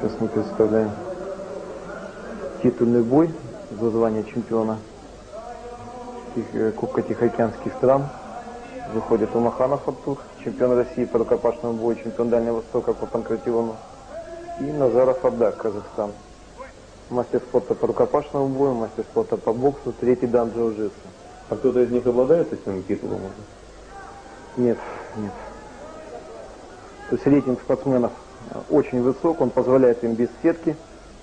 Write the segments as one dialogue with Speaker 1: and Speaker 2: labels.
Speaker 1: Сейчас мы представляем титульный бой за звание чемпиона э, Кубка Тихоокеанских стран. Выходит Умаханов Артур, чемпион России по рукопашному бою, чемпион Дальнего Востока по панкратиону. И Назаров Абдак, Казахстан. Мастер спорта по рукопашному бою, мастер спорта по боксу, третий дан джиу-джитсу.
Speaker 2: А кто-то из них обладает этим титулом?
Speaker 1: Нет, нет. То есть рейтинг спортсменов очень высок, он позволяет им без сетки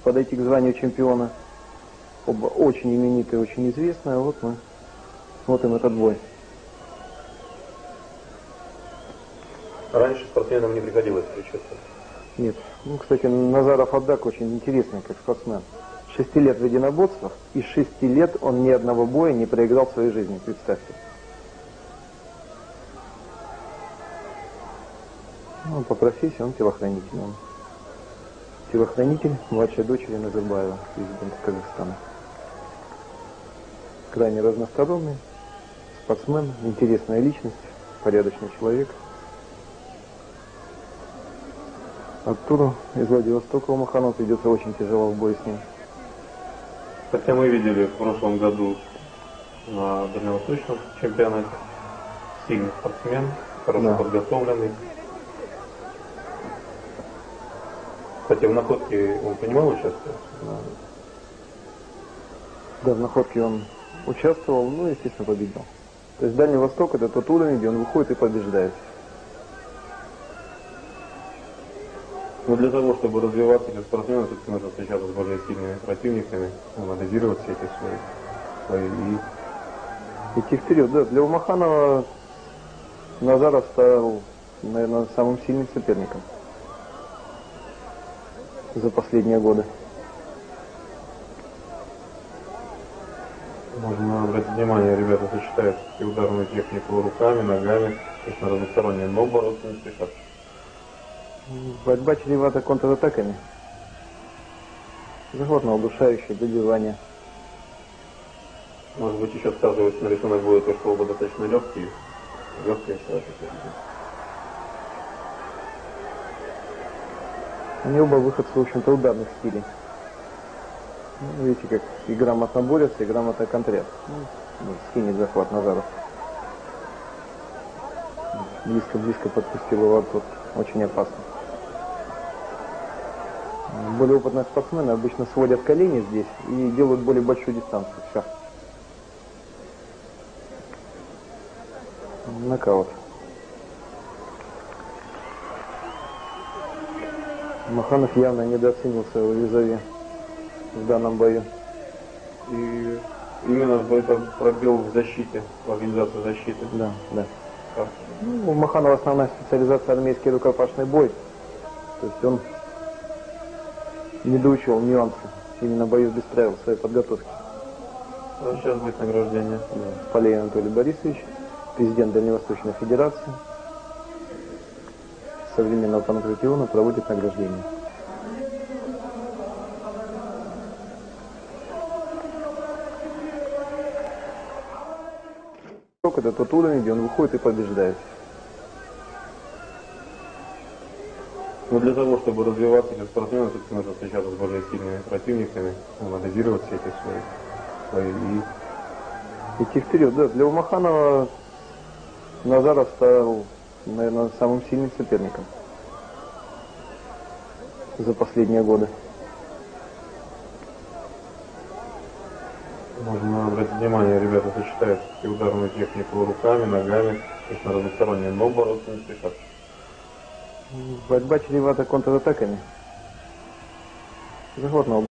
Speaker 1: подойти к званию чемпиона. Оба очень именитые, очень известные. Вот мы смотрим этот бой.
Speaker 2: Раньше спортсменам не приходилось встречаться.
Speaker 1: Нет. Ну, кстати, Назаров Абдак очень интересный как спортсмен. Шести лет в единоборствах, и шести лет он ни одного боя не проиграл в своей жизни, представьте. Ну, по профессии он телохранитель. Он телохранитель младшей дочери Назарбаева, президента Казахстана. Крайне разносторонний, спортсмен, интересная личность, порядочный человек. Артуру из Владивостока Умаханов придется очень тяжело в бой с ним.
Speaker 2: Хотя мы видели в прошлом году на дальневосточном чемпионате сильный спортсмен, хорошо
Speaker 1: Да.
Speaker 2: подготовленный. Кстати, в находке он принимал участие?
Speaker 1: Да, в находке он участвовал, ну, естественно, победил. То есть Дальний Восток это тот уровень, где он выходит и побеждает.
Speaker 2: Но для того, чтобы развиваться для спортсмена, все-таки нужно встречаться с более сильными противниками, анализировать все эти свои, свои и
Speaker 1: Идти вперед, да. Для Умаханова Назаров стал, наверное, самым сильным соперником за последние годы.
Speaker 2: Можно обратить внимание, ребята сочетают и ударную технику руками, ногами, то есть на разносторонние, но бороться не спешат.
Speaker 1: Борьба чревата контратаками. На удушающее, добивание.
Speaker 2: Может быть, еще сказывается на рисунок боя то, что оба достаточно легкие. Легкие человек.
Speaker 1: Они оба выходцы, в общем-то, ударных стилей. Ну, видите, как и грамотно борются, и грамотно контрят. Ну, скинет захват Назаров. Близко-близко подпустил его Артур. Очень опасно. Более опытные спортсмены обычно сводят колени здесь и делают более большую дистанцию. Все. Нокаут. Маханов явно недооценил своего визави в данном бою.
Speaker 2: И именно это пробел в защите, в организации защиты.
Speaker 1: Да, да.
Speaker 2: Как?
Speaker 1: Ну, у Маханова основная специализация армейский рукопашный бой. То есть он не доучил нюансы именно боев без правил своей подготовке.
Speaker 2: А сейчас будет награждение.
Speaker 1: Да. Полей Анатолий Борисович, президент Дальневосточной Федерации современного панкратиона проводит награждение. Это тот уровень, где он выходит и побеждает.
Speaker 2: Но для того, чтобы развиваться для спортсмена, все-таки нужно встречаться с более сильными противниками, анализировать все эти свои, свои и
Speaker 1: Идти вперед, да. Для Умаханова Назаров стал, наверное, самым сильным соперником за последние годы.
Speaker 2: Можно обратить внимание, ребята сочетают и ударную технику руками, ногами, то есть на разносторонние, но бороться не спешат.
Speaker 1: Борьба чревата контратаками. Захват на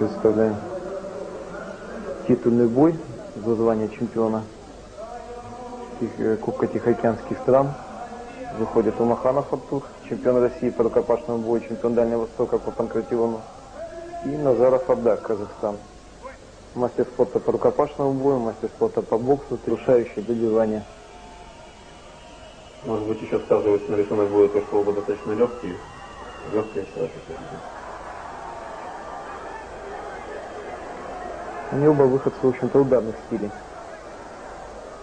Speaker 1: Представляем титульный бой за звание чемпиона Кубка Тихоокеанских стран. Выходит Умаханов Артур, чемпион России по рукопашному бою, чемпион Дальнего Востока по панкратиону. И Назаров Абдак, Казахстан. Мастер спорта по рукопашному бою, мастер спорта по боксу, трушающее добивание.
Speaker 2: Может быть, еще сказывается на рисунок будет то, что оба достаточно легкие. Легкая ситуация.
Speaker 1: Они оба выходцы, в общем-то, ударных стилей.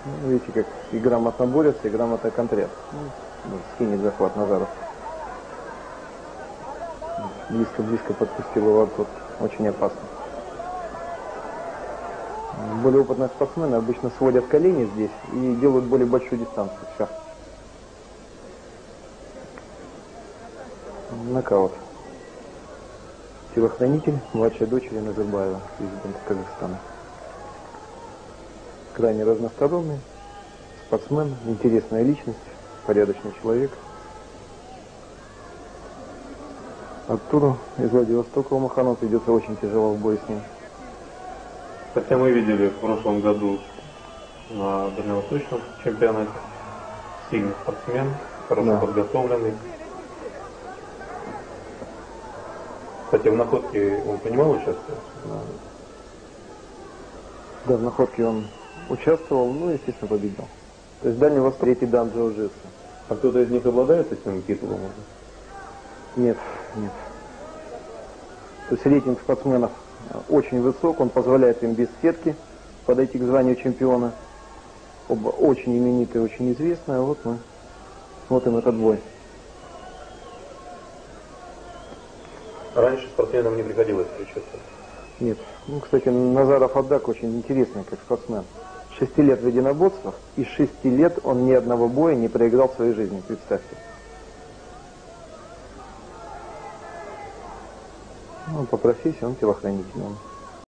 Speaker 1: Ну, видите, как и грамотно борются, и грамотно контрят. Ну, скинет захват Назаров. Близко-близко подпустил его тот. Очень опасно. Более опытные спортсмены обычно сводят колени здесь и делают более большую дистанцию. Все. Нокаут. Телохранитель, младшая дочь Ирина Назарбаева, президент Казахстана. Крайне разносторонний, спортсмен, интересная личность, порядочный человек. Артуру из Владивостока у Маханов придется очень тяжело в бой с ним.
Speaker 2: Хотя мы видели в прошлом году на дальневосточном чемпионате сильный спортсмен, хорошо
Speaker 1: Да.
Speaker 2: подготовленный. Кстати, в находке он принимал участие?
Speaker 1: Да, в находке он участвовал, ну, естественно, победил. То есть Дальний Восток, третий дан джиу-джитсу.
Speaker 2: А кто-то из них обладает этим титулом? уже?
Speaker 1: Нет, нет. То есть рейтинг спортсменов очень высок, он позволяет им без сетки подойти к званию чемпиона. Оба очень именитые, очень известные. А вот мы смотрим этот бой.
Speaker 2: Раньше спортсменам не приходилось встречаться.
Speaker 1: Нет. Ну, кстати, Назаров Адак очень интересный как спортсмен. Шести лет в единоборствах, и шести лет он ни одного боя не проиграл в своей жизни, представьте. Ну, по он телохранитель.